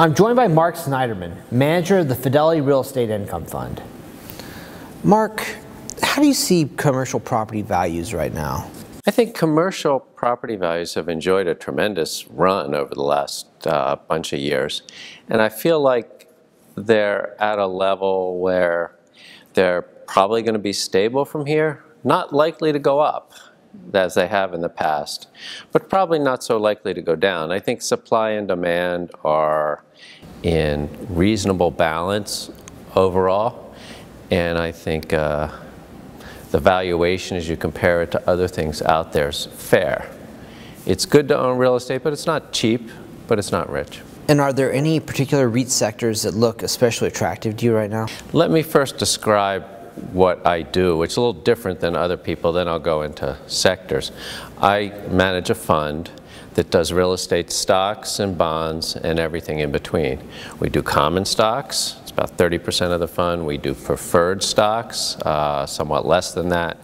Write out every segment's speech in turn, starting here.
I'm joined by Mark Snyderman, manager of the Fidelity Real Estate Income Fund. Mark, how do you see commercial property values right now? I think commercial property values have enjoyed a tremendous run over the last uh, bunch of years. And I feel like they're at a level where they're probably going to be stable from here, not likely to go up as they have in the past, but probably not so likely to go down. I think supply and demand are in reasonable balance overall, and I think uh, the valuation as you compare it to other things out there is fair. It's good to own real estate, but it's not cheap, but it's not rich. And are there any particular REIT sectors that look especially attractive to you right now? Let me first describe what I do, is a little different than other people, then I'll go into sectors. I manage a fund that does real estate stocks and bonds and everything in between. We do common stocks, it's about 30% of the fund. We do preferred stocks, uh, somewhat less than that.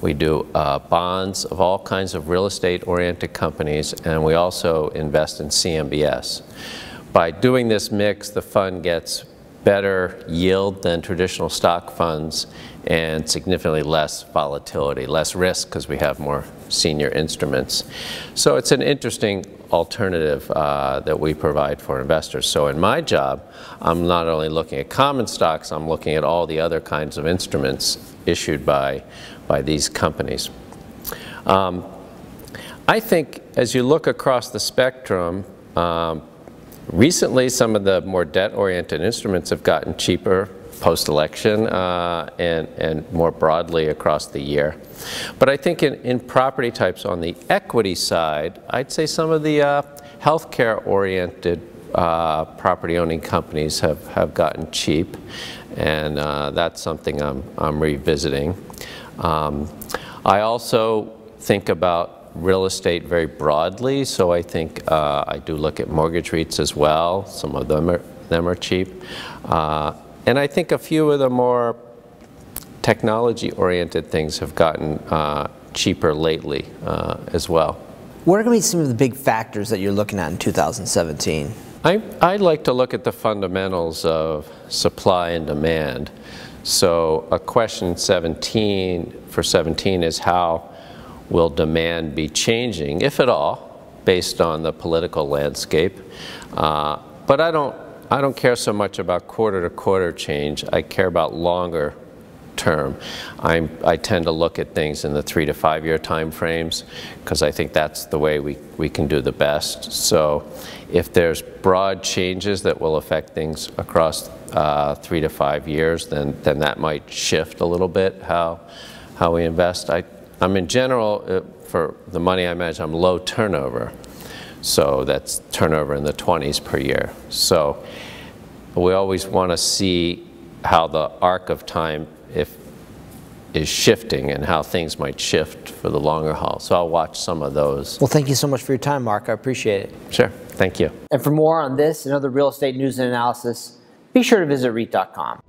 We do uh, bonds of all kinds of real estate oriented companies, and we also invest in CMBS. By doing this mix, the fund gets better yield than traditional stock funds and significantly less volatility, less risk because we have more senior instruments. So it's an interesting alternative uh, that we provide for investors. So in my job, I'm not only looking at common stocks, I'm looking at all the other kinds of instruments issued by, by these companies. Um, I think as you look across the spectrum, um, Recently, some of the more debt-oriented instruments have gotten cheaper post-election uh, and, and more broadly across the year. But I think in, in property types on the equity side, I'd say some of the uh, healthcare-oriented uh, property owning companies have, have gotten cheap, and uh, that's something I'm, I'm revisiting. Um, I also think about real estate very broadly, so I think uh, I do look at mortgage REITs as well. Some of them are, them are cheap. Uh, and I think a few of the more technology-oriented things have gotten uh, cheaper lately uh, as well. What are going to be some of the big factors that you're looking at in 2017? I, I like to look at the fundamentals of supply and demand. So a question 17 for 17 is how will demand be changing, if at all, based on the political landscape. Uh, but I don't, I don't care so much about quarter to quarter change. I care about longer term. I'm, i tend to look at things in the three to five year time frames because I think that's the way we, we can do the best. So if there's broad changes that will affect things across uh, three to five years, then, then that might shift a little bit how, how we invest. I, I'm in general, uh, for the money I manage, I'm low turnover. So that's turnover in the 20s per year. So we always want to see how the arc of time if is shifting and how things might shift for the longer haul. So I'll watch some of those. Well, thank you so much for your time, Mark. I appreciate it. Sure. Thank you. And for more on this and other real estate news and analysis, be sure to visit REIT.com.